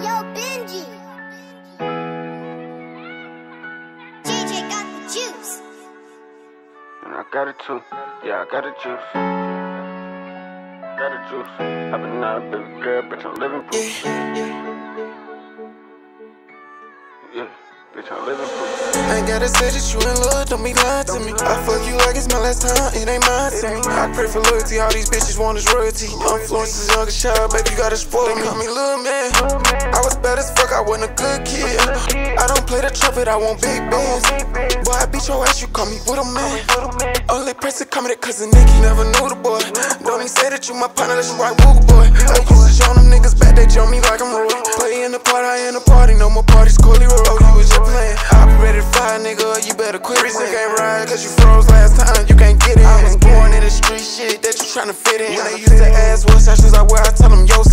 Yo, Benji. JJ got the juice. And I got it too. Yeah, I got the juice. Got the juice. I've been out, baby girl, bitch, I'm living proof. Yeah, bitch, I'm living proof. Ain't gotta say that you in love, don't be lying to me. I fuck you like it's my last time, it ain't mine to me. I pray for loyalty, all these bitches want is royalty. I'm Florence's youngest child, baby, you gotta spoil me. Call me little man. I was bad as fuck, I wasn't a good kid. I don't play the trumpet, I want big bands. Boy, I beat your ass, you call me little man. Only person coming cause a nigga never knew the boy. Don't even say that you my partner, that's right, Wooga boy. I used to show them niggas back, they jump me like I'm Roy. Play in the party, I in the party, no more parties, Cooley Road. Oh, you was just playing. I be ready to fire, nigga, you better quit. Reason can't ride, cause you froze last time, you can't get it. I was born in the street shit that you tryna fit in. When they used to ask what shoes I wear, I tell them yo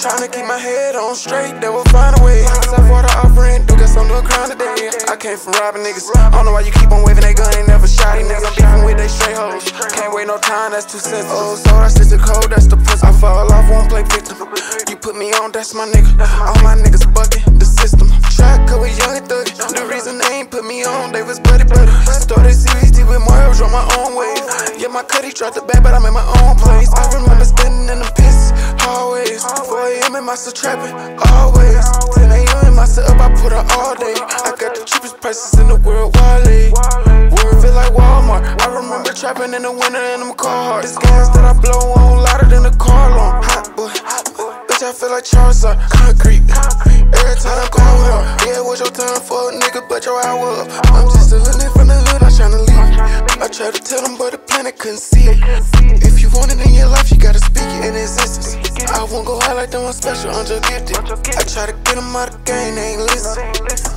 tryna keep my head on straight, they will find a way. Self water offering, do got something to crown today. I came from robbing niggas, I don't know why you keep on waving they gun, ain't never shot these niggas. I'm beefing with they straight hoes. Can't wait no time, that's too sensitive. Oh, so that's just the code, that's the pussy. I fall off, won't play victim. You put me on, that's my nigga. All my niggas bucking the system. Try cause we young and thuggy. The reason they ain't put me on, they was buddy buddy. Started CBT with Mario, draw my own wave. Yeah, my cutty dropped the bag, but I'm in my own place. 4 a.m. in my still trapping, always. 10 a.m. in my sit up, I put her all day. I got the cheapest prices in the world, Wale. Word feel like Walmart. I remember trapping in the winter in them car This gas that I blow on louder than the car alarm. Hot boy. Bitch, I feel like Charizard. Concrete. Every time I go up. Yeah, what's your time for nigga, but your hour up. I'm just a little from the hood, I'm tryna leave. I tried to tell them, but the planet couldn't see it. If you want it in your life, you gotta speak it in existence. I won't go out like them, I'm special, I'm just gifted. I try to get them out of game, they ain't listen.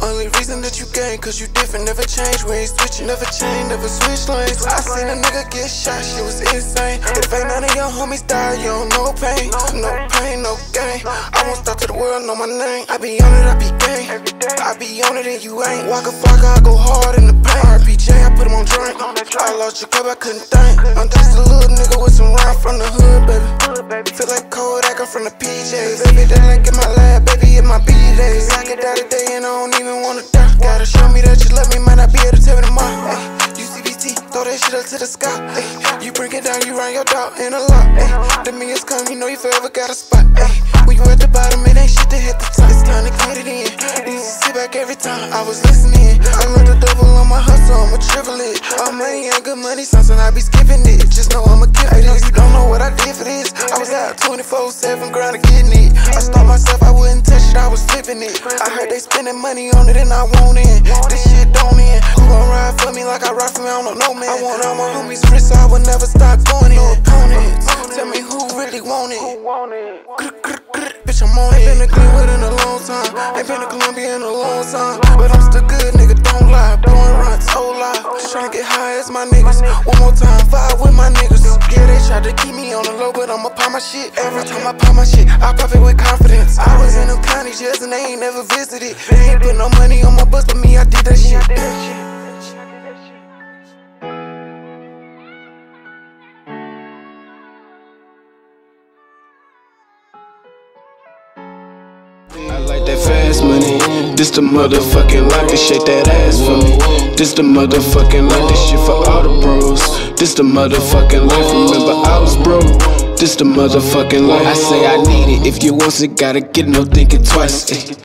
Only reason that you gain, cause you different, never change, we ain't switching. Never change, never switch lanes. I seen a nigga get shot, shit was insane. If ain't none of your homies die, you don't know pain. No pain, no gain. I won't stop to the world, know my name. I be on it, I be gang. I be on it and you ain't. Walk a fuck, I go hard in the pain. RPJ, I put him on drink. I lost your cup, I couldn't think. I'm just a little nigga with some rhyme from the hood, baby. Feel like Kodak, I'm from the PJs. Baby, that like in my lab, baby, in my B days. I could die today and I don't even wanna die. Gotta show me that you love me, might not be able to tell me tomorrow. Ay, UCBT, throw that shit up to the sky. Ay, you bring it down, you run your dog in a lot. Ay, the millions come, you know you forever got a spot. Ay, when you at the bottom, it ain't shit to hit the top. It's time to get it in. To sit back every time I was listening. I and good money, something I be skipping it. Just know I'm a kid for this. You don't know what I did for this. I was out 24 7 grind getting it. I start myself, I wouldn't touch it, I was flipping it. I heard they spending money on it and I want it. This shit don't end. Who gon' ride for me like I ride for me? I don't know, man. I want all my homies rich, so I would never stop going in. Opponents, tell me who really want it. Bitch, I'm on it. Ain't been to Glenwood in a long time. Ain't been to Columbia to keep me on the low, but I'ma pop my shit. Every time I pop my shit, I pop it with confidence. I was in them county jails and they ain't never visited. They ain't put no money on my bus, but me, I did that shit. I like that fast money. This the motherfucking life. They shake that ass for me. This the motherfucking life. This shit for all the bros. This the motherfucking life. Remember I was broke. This the motherfucking life. I say I need it. If you want it, gotta get. No thinking twice.